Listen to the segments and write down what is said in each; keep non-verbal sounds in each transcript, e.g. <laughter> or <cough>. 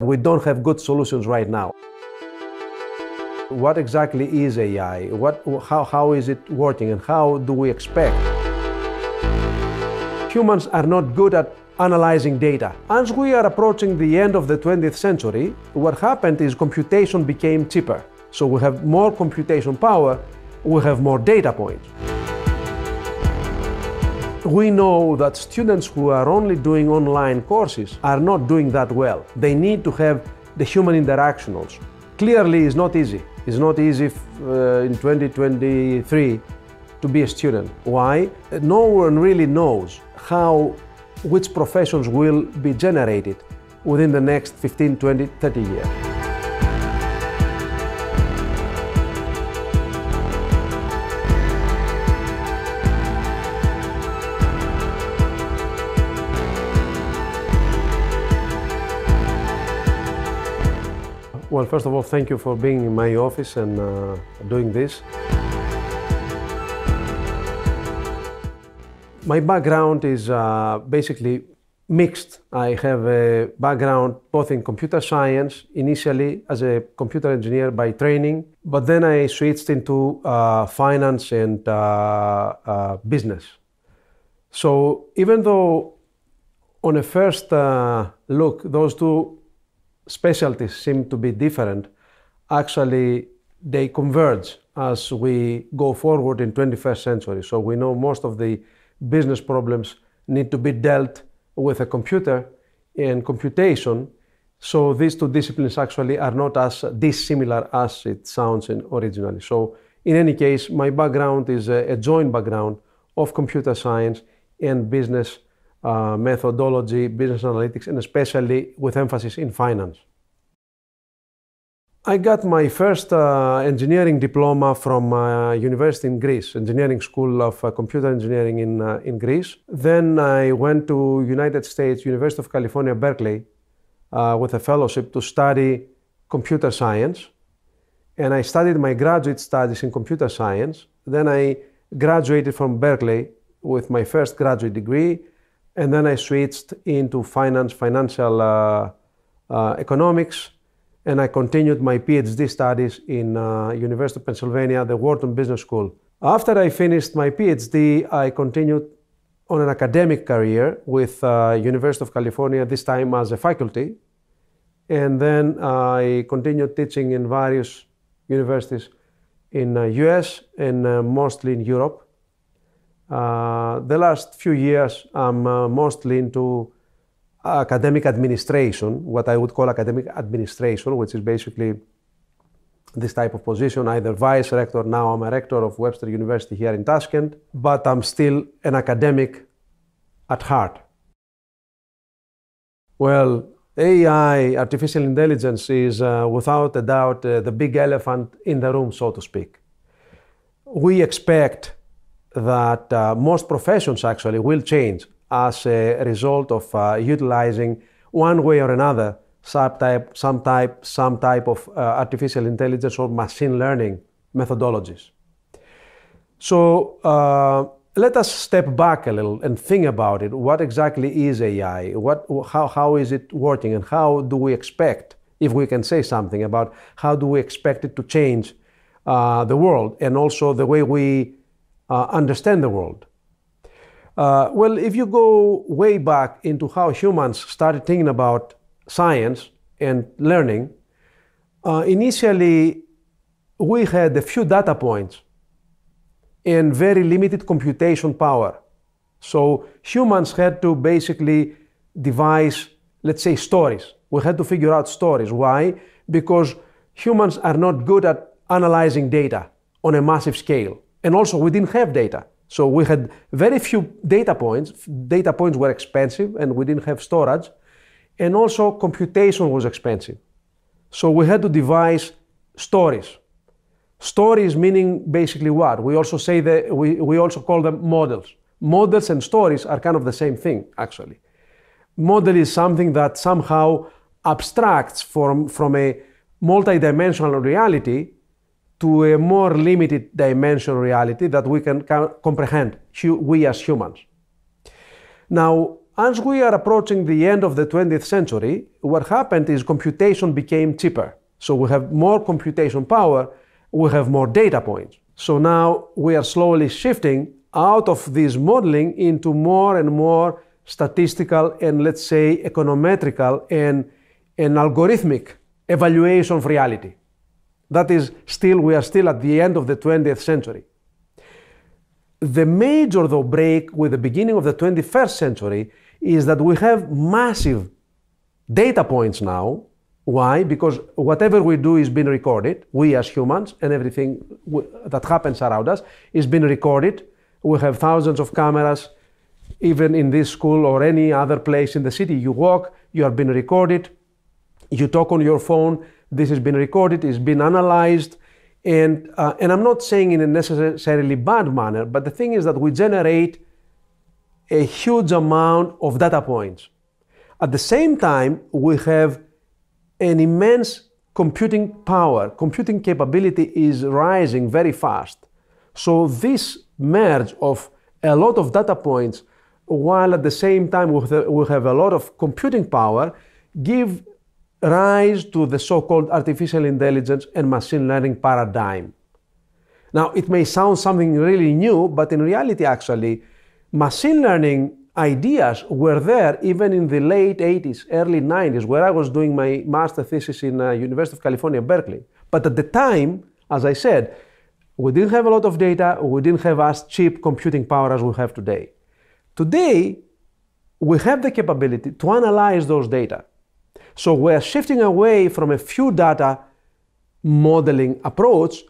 We don't have good solutions right now. What exactly is AI? What, how, how is it working and how do we expect? Humans are not good at analyzing data. As we are approaching the end of the 20th century, what happened is computation became cheaper. So we have more computation power, we have more data points. We know that students who are only doing online courses are not doing that well. They need to have the human interaction also. Clearly, it's not easy. It's not easy uh, in 2023 to be a student. Why? No one really knows how which professions will be generated within the next 15, 20, 30 years. Well, first of all, thank you for being in my office and uh, doing this. My background is uh, basically mixed. I have a background both in computer science, initially as a computer engineer by training, but then I switched into uh, finance and uh, uh, business. So even though on a first uh, look, those two specialties seem to be different, actually they converge as we go forward in 21st century. So we know most of the business problems need to be dealt with a computer and computation. So these two disciplines actually are not as dissimilar as it sounds originally. So in any case, my background is a, a joint background of computer science and business uh, methodology, business analytics, and especially with emphasis in finance. I got my first uh, engineering diploma from uh, university in Greece, engineering school of uh, computer engineering in, uh, in Greece. Then I went to United States, University of California, Berkeley, with a fellowship to study computer science. And I studied my graduate studies in computer science. Then I graduated from Berkeley with my first graduate degree and then I switched into finance, financial uh, uh, economics, and I continued my PhD studies in uh, University of Pennsylvania, the Wharton Business School. After I finished my PhD, I continued on an academic career with uh, University of California, this time as a faculty, and then I continued teaching in various universities in US uh, and uh, mostly in Europe. Uh, the last few years, I'm uh, mostly into academic administration, what I would call academic administration, which is basically this type of position, either vice rector, now I'm a rector of Webster University here in Tashkent, but I'm still an academic at heart. Well, AI, artificial intelligence, is uh, without a doubt uh, the big elephant in the room, so to speak. We expect that uh, most professions actually will change as a result of uh, utilizing one way or another some type, some type, some type of uh, artificial intelligence or machine learning methodologies. So uh, let us step back a little and think about it. What exactly is AI? What, how, how is it working? And how do we expect, if we can say something about how do we expect it to change uh, the world and also the way we uh, understand the world? Uh, well, if you go way back into how humans started thinking about science and learning, uh, initially we had a few data points and very limited computation power. So humans had to basically devise, let's say, stories. We had to figure out stories. Why? Because humans are not good at analyzing data on a massive scale. And also, we didn't have data. So we had very few data points. Data points were expensive and we didn't have storage. And also, computation was expensive. So we had to devise stories. Stories meaning basically what? We also say that we, we also call them models. Models and stories are kind of the same thing, actually. Model is something that somehow abstracts from, from a multidimensional reality to a more limited dimension reality that we can comprehend, we as humans. Now, as we are approaching the end of the 20th century, what happened is computation became cheaper. So we have more computation power, we have more data points. So now we are slowly shifting out of this modeling into more and more statistical and let's say econometrical and, and algorithmic evaluation of reality. That is still, we are still at the end of the 20th century. The major though break with the beginning of the 21st century is that we have massive data points now. Why? Because whatever we do is being recorded. We as humans and everything that happens around us is being recorded. We have thousands of cameras, even in this school or any other place in the city. You walk, you are being recorded. You talk on your phone, this has been recorded, it's been analyzed. And, uh, and I'm not saying in a necessarily bad manner, but the thing is that we generate a huge amount of data points. At the same time, we have an immense computing power, computing capability is rising very fast. So this merge of a lot of data points, while at the same time we have a lot of computing power, give rise to the so-called artificial intelligence and machine learning paradigm. Now, it may sound something really new, but in reality, actually, machine learning ideas were there even in the late 80s, early 90s, where I was doing my master thesis in uh, University of California, Berkeley. But at the time, as I said, we didn't have a lot of data, we didn't have as cheap computing power as we have today. Today, we have the capability to analyze those data so we're shifting away from a few data modeling approach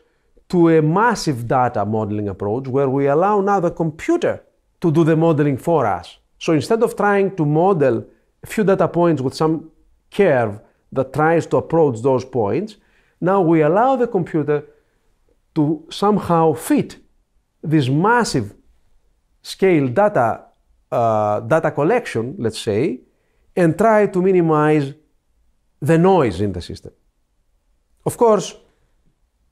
to a massive data modeling approach where we allow now the computer to do the modeling for us. So instead of trying to model a few data points with some curve that tries to approach those points, now we allow the computer to somehow fit this massive scale data, uh, data collection, let's say, and try to minimize the noise in the system. Of course,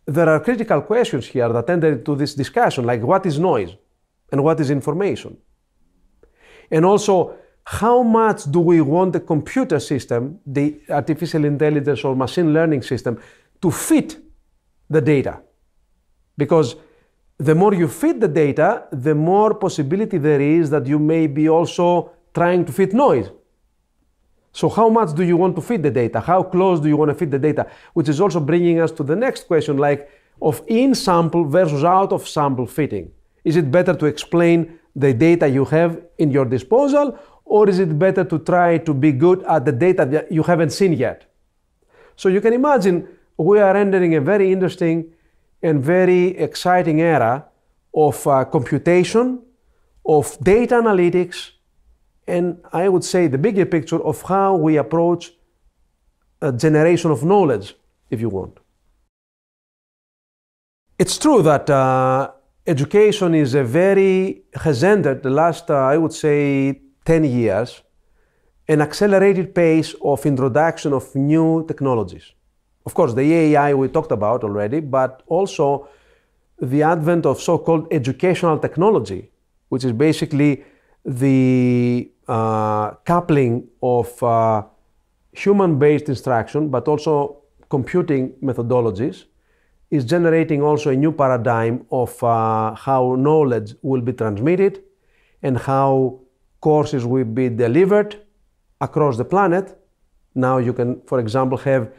there are critical questions here that enter into this discussion, like what is noise and what is information? And also, how much do we want the computer system, the artificial intelligence or machine learning system, to fit the data? Because the more you fit the data, the more possibility there is that you may be also trying to fit noise. So how much do you want to feed the data? How close do you want to feed the data? Which is also bringing us to the next question like of in sample versus out of sample fitting. Is it better to explain the data you have in your disposal or is it better to try to be good at the data that you haven't seen yet? So you can imagine we are entering a very interesting and very exciting era of uh, computation, of data analytics, and I would say the bigger picture of how we approach a generation of knowledge, if you want. It's true that uh, education is a very, has entered the last, uh, I would say, 10 years, an accelerated pace of introduction of new technologies. Of course, the AI we talked about already, but also the advent of so called educational technology, which is basically the uh, coupling of uh, human-based instruction, but also computing methodologies, is generating also a new paradigm of uh, how knowledge will be transmitted and how courses will be delivered across the planet. Now you can, for example, have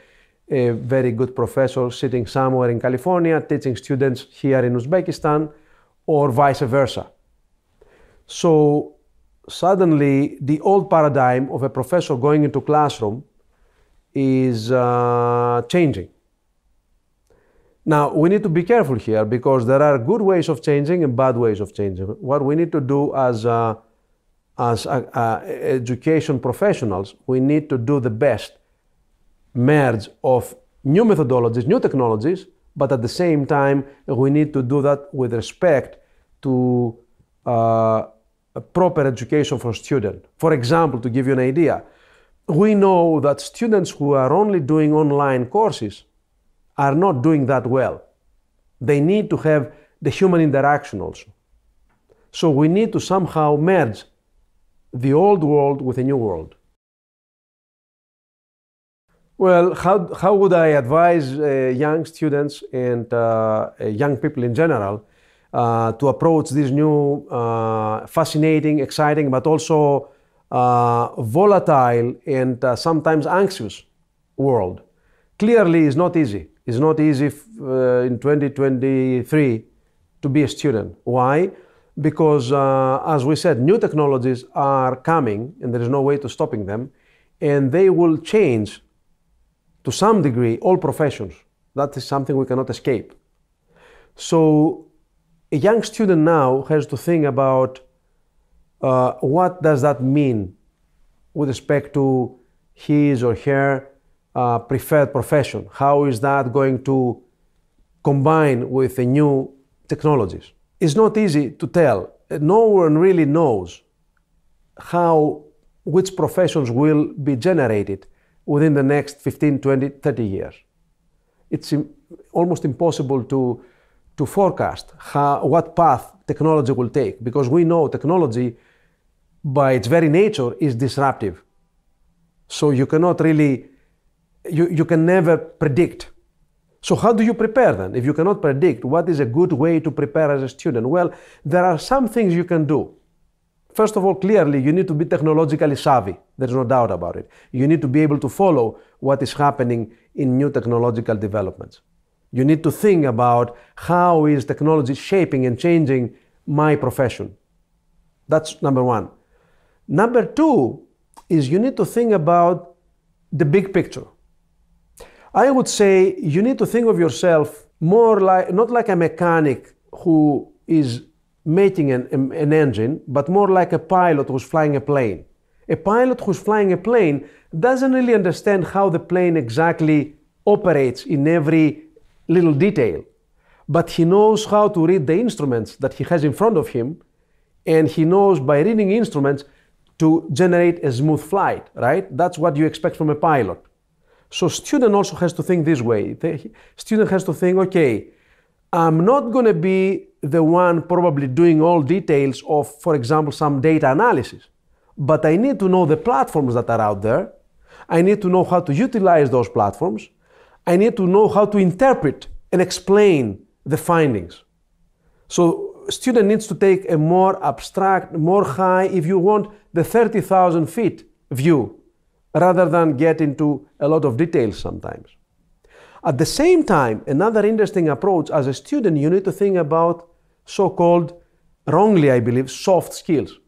a very good professor sitting somewhere in California teaching students here in Uzbekistan or vice versa. So suddenly the old paradigm of a professor going into classroom is uh, changing. Now, we need to be careful here because there are good ways of changing and bad ways of changing. What we need to do as, uh, as uh, uh education professionals, we need to do the best merge of new methodologies, new technologies, but at the same time, we need to do that with respect to uh, a proper education for students. For example, to give you an idea, we know that students who are only doing online courses are not doing that well. They need to have the human interaction also. So we need to somehow merge the old world with a new world. Well, how, how would I advise uh, young students and uh, young people in general to approach this new, uh, fascinating, exciting, but also uh, volatile and uh, sometimes anxious world? Clearly, it's not easy. It's not easy in 2023 to be a student. Why? Because, as we said, new technologies are coming and there is no way to stopping them, and they will change to some degree all professions. That is something we cannot escape. So a young student now has to think about uh, what does that mean with respect to his or her uh, preferred profession. How is that going to combine with the new technologies? It's not easy to tell. No one really knows how which professions will be generated within the next 15, 20, 30 years. It's almost impossible to, to forecast how, what path technology will take because we know technology, by its very nature, is disruptive. So you cannot really, you, you can never predict. So, how do you prepare then? If you cannot predict, what is a good way to prepare as a student? Well, there are some things you can do. First of all, clearly, you need to be technologically savvy. There's no doubt about it. You need to be able to follow what is happening in new technological developments. You need to think about how is technology shaping and changing my profession. That's number one. Number two is you need to think about the big picture. I would say you need to think of yourself more like, not like a mechanic who is making an, an engine, but more like a pilot who's flying a plane. A pilot who's flying a plane doesn't really understand how the plane exactly operates in every little detail, but he knows how to read the instruments that he has in front of him, and he knows by reading instruments to generate a smooth flight, right? That's what you expect from a pilot. So student also has to think this way. The student has to think, okay, I'm not going to be the one probably doing all details of, for example, some data analysis. But I need to know the platforms that are out there. I need to know how to utilize those platforms. I need to know how to interpret and explain the findings. So student needs to take a more abstract, more high, if you want, the 30,000 feet view rather than get into a lot of details sometimes. At the same time, another interesting approach as a student, you need to think about so called, wrongly I believe, soft skills.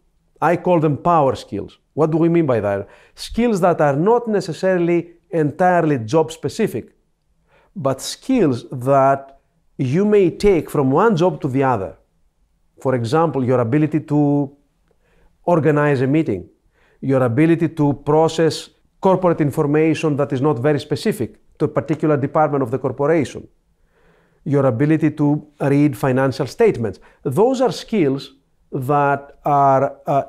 I call them power skills. What do we mean by that? Skills that are not necessarily entirely job specific, but skills that you may take from one job to the other. For example, your ability to organize a meeting, your ability to process corporate information that is not very specific to a particular department of the corporation, your ability to read financial statements. Those are skills that are uh,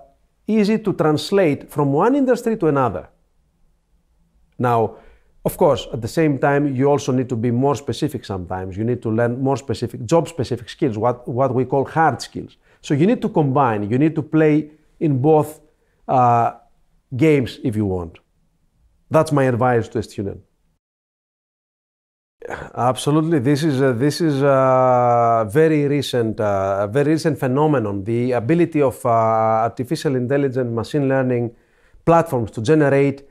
easy to translate from one industry to another. Now, of course, at the same time, you also need to be more specific sometimes. You need to learn more specific, job specific skills, what, what we call hard skills. So you need to combine, you need to play in both uh, games if you want. That's my advice to a student. Absolutely, this is a, this is a very recent, uh, very recent phenomenon. The ability of uh, artificial intelligence, machine learning platforms to generate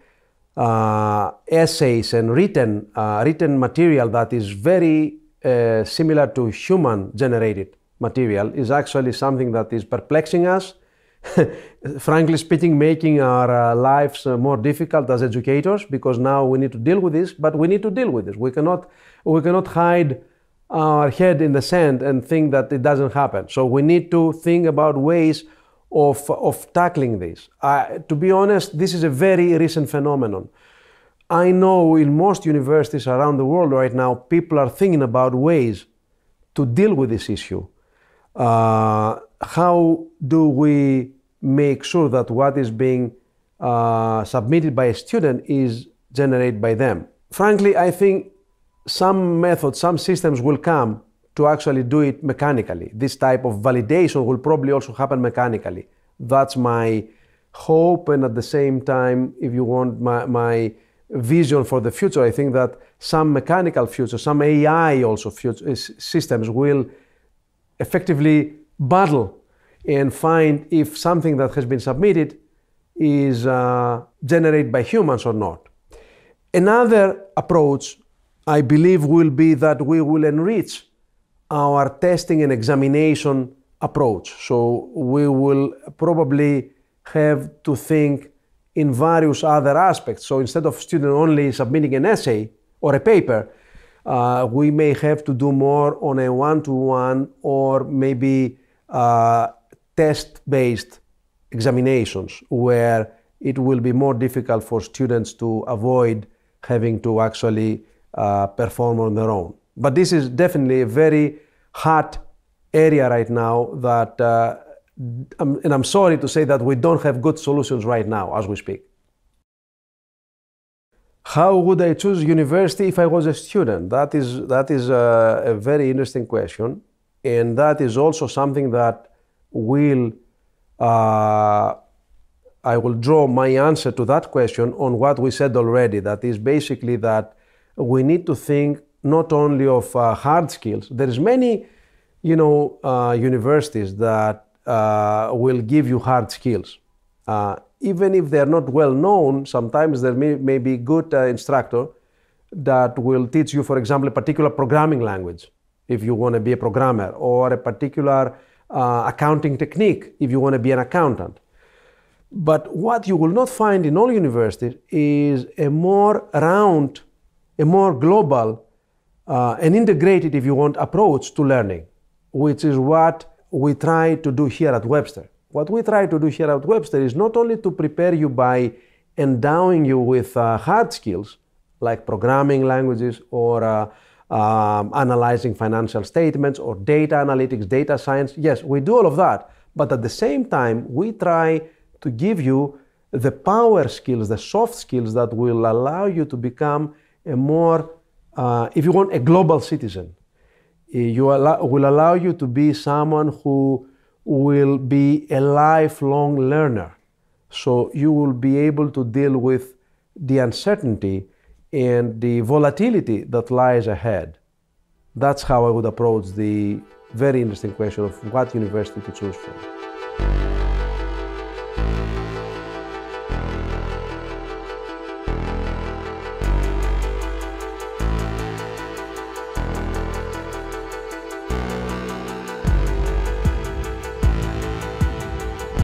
uh, essays and written uh, written material that is very uh, similar to human generated material is actually something that is perplexing us. <laughs> Frankly speaking, making our uh, lives more difficult as educators because now we need to deal with this. But we need to deal with this. We cannot we cannot hide our head in the sand and think that it doesn't happen. So we need to think about ways of, of tackling this. To be honest, this is a very recent phenomenon. I know in most universities around the world right now, people are thinking about ways to deal with this issue. Uh, how do we make sure that what is being uh, submitted by a student is generated by them? Frankly, I think some methods, some systems will come to actually do it mechanically. This type of validation will probably also happen mechanically. That's my hope and at the same time, if you want my, my vision for the future, I think that some mechanical future, some AI also future, uh, systems will effectively battle and find if something that has been submitted is uh, generated by humans or not. Another approach, I believe, will be that we will enrich our testing and examination approach. So we will probably have to think in various other aspects. So instead of student only submitting an essay or a paper, uh, we may have to do more on a one-to-one or maybe uh, test-based examinations where it will be more difficult for students to avoid having to actually uh, perform on their own. But this is definitely a very hot area right now that, uh, and I'm sorry to say that we don't have good solutions right now as we speak. How would I choose university if I was a student? That is, that is a, a very interesting question. And that is also something that will, uh, I will draw my answer to that question on what we said already. That is basically that we need to think not only of uh, hard skills. There is many, you know, uh, universities that uh, will give you hard skills. Uh, even if they're not well known, sometimes there may, may be good uh, instructor that will teach you, for example, a particular programming language if you want to be a programmer, or a particular uh, accounting technique if you want to be an accountant. But what you will not find in all universities is a more round, a more global, uh, and integrated, if you want, approach to learning, which is what we try to do here at Webster. What we try to do here at Webster is not only to prepare you by endowing you with uh, hard skills like programming languages or uh, um, analyzing financial statements or data analytics, data science. Yes, we do all of that. But at the same time, we try to give you the power skills, the soft skills that will allow you to become a more, uh, if you want, a global citizen. You allow, will allow you to be someone who will be a lifelong learner. So you will be able to deal with the uncertainty and the volatility that lies ahead. That's how I would approach the very interesting question of what university to choose from.